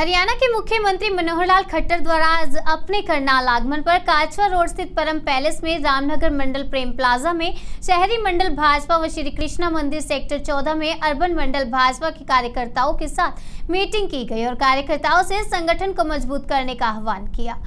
हरियाणा के मुख्यमंत्री मनोहर लाल खट्टर द्वारा आज अपने करनाल आगमन पर काचवा रोड स्थित परम पैलेस में रामनगर मंडल प्रेम प्लाजा में शहरी मंडल भाजपा व श्री कृष्णा मंदिर सेक्टर 14 में अर्बन मंडल भाजपा के कार्यकर्ताओं के साथ मीटिंग की गई और कार्यकर्ताओं से संगठन को मज़बूत करने का आह्वान किया।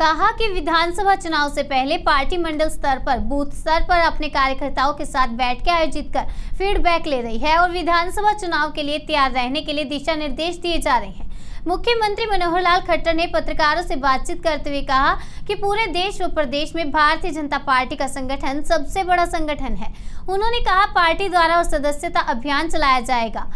कहा कि विधानसभा चुनाव से पहले पार्टी मंडल स्तर पर, बूथ स्तर पर अपने कार्यकर्ताओं के साथ बैठ के आयोजित कर फीडबैक ले रही है और विधानसभा चुनाव के लिए तैयार रहने के लिए दिशा निर्देश दिए जा रहे हैं। मुख्यमंत्री मनोहर लाल खट्टर ने पत्रकारों से बातचीत करते हुए कहा कि पूरे देश व प्रदेश में भारतीय जनता पार्टी का संगठन सबसे बड़ा संगठन है। उन्होंने कहा, पार्टी द्वारा सदस्यता अभियान चलाया जाएगा।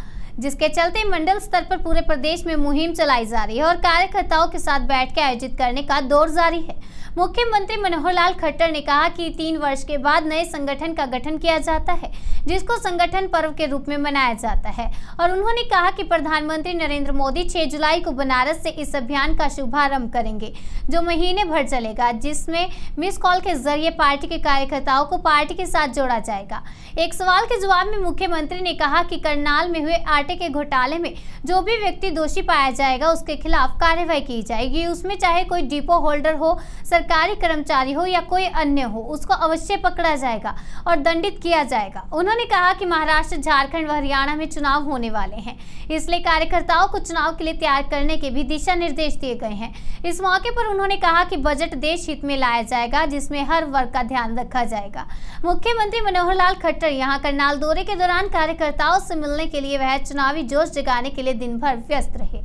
जिसके चलते मंडल स्तर पर पूरे प्रदेश में मुहिम चलाई जा रही है और कार्यकर्ताओं के साथ बैठ के आयोजित करने का दौर जारी है। मुख्यमंत्री मनोहर लाल खट्टर ने कहा कि तीन वर्ष के बाद नए संगठन का गठन किया जाता है, जिसको संगठन पर्व के रूप में मनाया जाता है। और उन्होंने कहा कि प्रधानमंत्री नरेंद्र मोदी 6 जुलाई को बनारस से इस अभियान का शुभारंभ करेंगे, जो महीने भर चलेगा, जिसमें मिस कॉल के ज़रिए पार्टी के कार्यकर्ताओं को पार्टी के साथ जोड़ा जाएगा। एक सवाल के जवाब में मुख्यमंत्री ने कहा कि करनाल में हुए आटे के घोटाले में जो भी व्यक्ति दोषी पाया जाएगा, उसके खिलाफ कार्रवाई की जाएगी। उसमें चाहे कोई डिपो होल्डर हो, सरकारी कर्मचारी हो या कोई अन्य हो, उसको अवश्य पकड़ा जाएगा और दंडित किया जाएगा। उन्होंने कहा कि महाराष्ट्र, झारखंड व हरियाणा में चुनाव होने वाले हैं। इसलिए कार्यकर्ताओं को चुनाव के लिए तैयार करने के भी दिशा निर्देश दिए गए हैं। इस मौके पर उन्होंने कहा कि बजट देश हित में लाया जाएगा, जिसमें हर वर्ग का ध्यान रखा जाएगा। मुख्यमंत्री मनोहर लाल खट्टर, यहाँ करनाल दौरे के दौरान कार्यकर्ताओं से मिलने के लिए वह चुनावी जोश जगाने के लिए दिन भर व्यस्त रहे।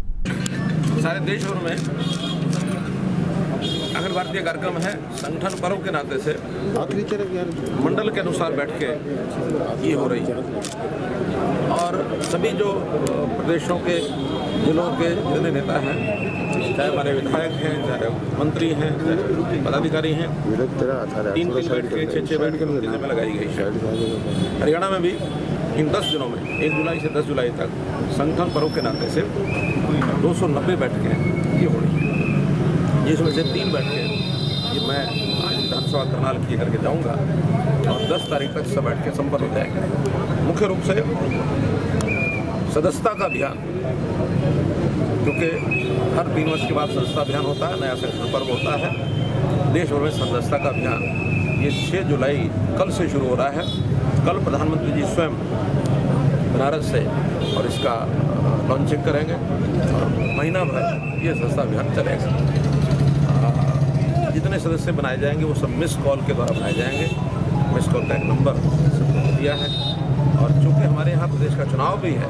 सारे देश भर में अखिल भारतीय कार्यक्रम है संगठन पर्व के नाते से मंडल के अनुसार बैठ के ये हो रही है। और सभी जो प्रदेशों के जिलों के जितने नेता हैं चाहे हमारे विधायक हैं चाहे मंत्री हैं चाहे पदाधिकारी हैं तीन तीन बैठ के छः छः बैठ के में लगाई गई है। हरियाणा में भी इन दस दिनों में, एक जुलाई से दस जुलाई तक, संगठन पर्व के नाते से दो सौ नब्बे बैठकें ये हो रही हैं जिसमें से तीन बैठकें ये मैं आज विधानसभा करनाल की करके जाऊँगा और 10 तारीख तक सब बैठकें संपन्न हो जाएँगे। मुख्य रूप से सदस्यता का अभियान, क्योंकि हर तीन वर्ष के बाद सदस्यता अभियान होता है, नया संगठन पर्व होता है। देश भर में सदस्यता का अभियान ये 6 जुलाई कल से शुरू हो रहा है। कल प्रधानमंत्री जी स्वयं बनारस से और इसका लॉन्चिंग करेंगे। और महीना भर ये सदस्यता अभियान चलेगा। जितने सदस्य बनाए जाएँगे, वो सब मिस कॉल के द्वारा बनाए जाएँगे। मिस कॉल का एक नंबर सबको दिया है। और चूँकि हमारे यहाँ प्रदेश का चुनाव भी है,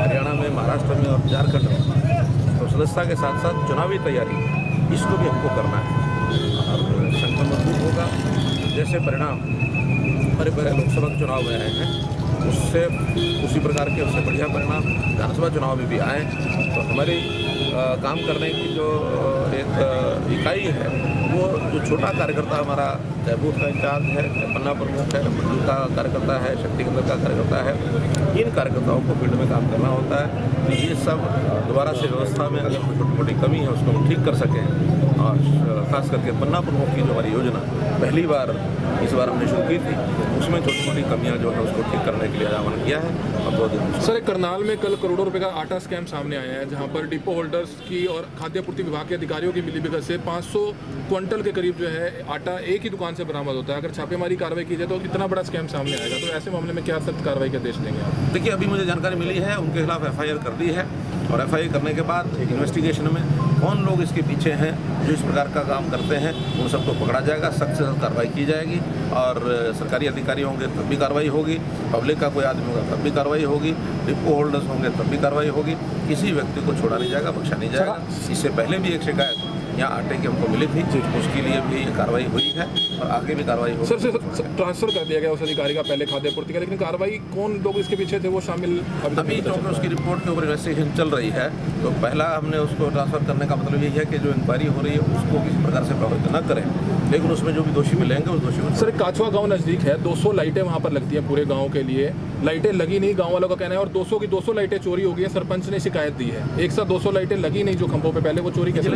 हरियाणा में, महाराष्ट्र में और झारखंड में तो सदस्यता के साथ साथ चुनावी तैयारी, इसको भी हमको करना है। और संगठन मज़बूत होगा। जैसे परिणाम बड़े बड़े लोकसभा चुनाव हुए हैं। उससे, उसी प्रकार के उससे बढ़िया परिणाम, विधानसभा चुनाव में भी आए तो हमारी काम करने की जो एक इकाई है। वो जो छोटा कार्यकर्ता हमारा बूथ का इंचार्ज है पन्ना प्रमुख है मंडल का कार्यकर्ता है, शक्ति केंद्र का कार्यकर्ता है, इन कार्यकर्ताओं को फ़ील्ड में काम करना होता है। तो ये सब दोबारा से व्यवस्था में अगर कोई छोटी मोटी कमी है, उसको हम ठीक कर सकें। और खास करके पन्ना प्रमुख की जो हमारी योजना, पहली बार, इस बार हमने शुरू की थी, उसमें छोटी मोटी कमियाँ जो है, उसको ठीक करने के लिए आह्वान किया है। और दिन सर करनाल में कल करोड़ों रुपए का आटा स्कैम सामने आया है, जहाँ पर डिपो होल्डर्स की और खाद्य पूर्ति विभाग के अधिकारियों की मिलीभगत से 500 क्विंटल के करीब जो है आटा एक ही दुकान से बरामद होता है। अगर छापेमारी कार्रवाई की जाए तो इतना बड़ा स्कैम सामने आएगा। तो ऐसे मामले में क्या सख्त कार्रवाई के आदेश देंगे आप? देखिए, अभी मुझे जानकारी मिली है, उनके खिलाफ एफआईआर कर दी है। और एफ़ करने के बाद इन्वेस्टिगेशन में कौन लोग इसके पीछे हैं जो इस प्रकार का काम करते हैं उन सबको पकड़ा जाएगा सख्त से सख्त कार्रवाई की जाएगी और सरकारी अधिकारी होंगे तब भी कार्रवाई होगी पब्लिक का कोई आदमी होगा तब भी कार्रवाई होगी डिपो होल्डर्स होंगे तब भी कार्रवाई होगी किसी व्यक्ति को छोड़ा नहीं जाएगा बख्शा नहीं जाएगा। इससे पहले भी एक शिकायत यहाँ आटे की हमको मिली थी उसके लिए भी कार्रवाई हुई है और आगे भी कार्रवाई होगी। सर से ट्रांसफ़र कर दिया गया उस अधिकारी का पहले खाद्य पूर्ति का लेकिन कार्रवाई कौन लोग इसके पीछे थे वो शामिल अभी क्योंकि उसकी रिपोर्ट के ऊपर इन्वेस्टिगेशन चल रही है। तो पहला हमने उसको ट्रांसफ़र करने का मतलब यही है कि जो इंक्वायरी हो रही है उसको किसी प्रकार से प्रभावित न करें। लेकिन उसमें जो भी दोषी मिलेंगे उस दोषी को सर काछवा गाँव नज़दीक है 200 लाइटें वहाँ पर लगती हैं पूरे गाँव के लिए लाइटें लगी नहीं गाँव वालों का कहना है और 200 की 200 लाइटें चोरी हो गई है सरपंच ने शिकायत दी है एक साथ 200 लाइटें लगी नहीं जो खंभों पे पहले वो चोरी कैसे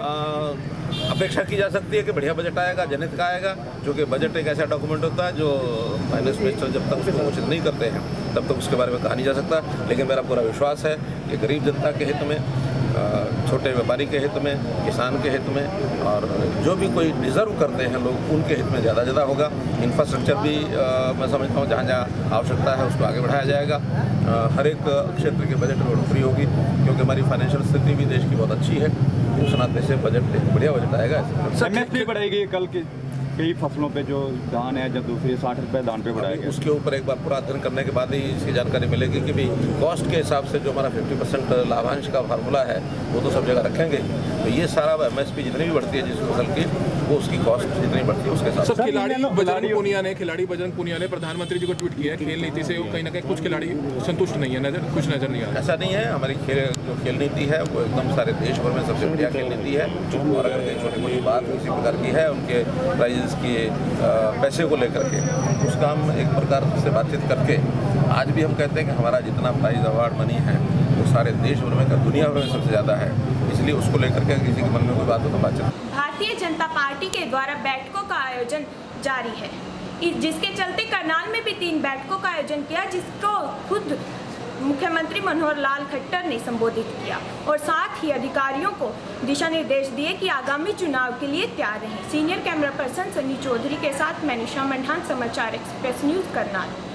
अ, अपेक्षा की जा सकती है कि बढ़िया बजट आएगा जनहित का आएगा जो कि बजट एक ऐसा डॉक्यूमेंट होता है जो फाइनेंस मिनिस्टर जब तक उसको घोषित नहीं करते हैं तब तक उसके बारे में कहा नहीं जा सकता लेकिन मेरा पूरा विश्वास है कि गरीब जनता के हित में अ, छोटे व्यापारी के हित में किसान के हित में और जो भी कोई डिज़र्व करते हैं लोग उनके हित में ज़्यादा ज़्यादा होगा। इंफ्रास्ट्रक्चर भी अ, मैं समझता हूँ जहाँ जहाँ आवश्यकता है उसको आगे बढ़ाया जाएगा। अ, हर एक क्षेत्र के बजट में बढ़ोतरी होगी क्योंकि हमारी फाइनेंशियल स्थिति भी देश की बहुत अच्छी है। उस नाते से बजट बढ़िया बजट आएगा। एमएसपी बढ़ेगी कल की? कई फ़सलों पे जो धान है जब दूसरी साठ रुपये धान पे बढ़ाया गया। उसके ऊपर एक बार पूरा अध्ययन करने के बाद ही इसकी जानकारी मिलेगी कि भी कॉस्ट के हिसाब से जो हमारा 50 परसेंट लाभांश का फार्मूला है वो तो सब जगह रखेंगे तो ये सारा एम एस जितनी भी बढ़ती है जिस फ़सल की वो उसकी कॉस्ट जितनी बढ़ती है उसके साथ सर खिलाड़ी बजरंग पुनिया ने खिलाड़ी बजरंग पुनिया ने प्रधानमंत्री जी को ट्वीट किया है खेल नीति से कहीं ना कहीं कुछ खिलाड़ी संतुष्ट नहीं है नज़र कुछ नज़र नहीं आ रहा। ऐसा नहीं है हमारी खेल जो खेल नीति है वो एकदम सारे देश भर में सबसे बढ़िया खेल नीति है। और अगर कहीं छोटी मोटी बात किसी प्रकार की है उनके प्राइजेस की पैसे को लेकर के उसका हम एक प्रकार से बातचीत करके आज भी हम कहते हैं कि हमारा जितना प्राइज अवार्ड मनी है वो सारे देश भर में दुनिया भर में सबसे ज़्यादा है। इसलिए उसको लेकर के किसी के मन में कोई बात हो तो बातचीत भारतीय जनता पार्टी के द्वारा बैठकों का आयोजन जारी है। जिसके चलते करनाल में भी तीन बैठकों का आयोजन किया, जिसको खुद मुख्यमंत्री मनोहर लाल खट्टर ने संबोधित किया और साथ ही अधिकारियों को दिशा निर्देश दिए कि आगामी चुनाव के लिए तैयार रहें। Senior camera person Sunny Chaudhary के साथ मैनिशा मंडान, समाचार एक्सप्रेस न्यूज़ करनाल।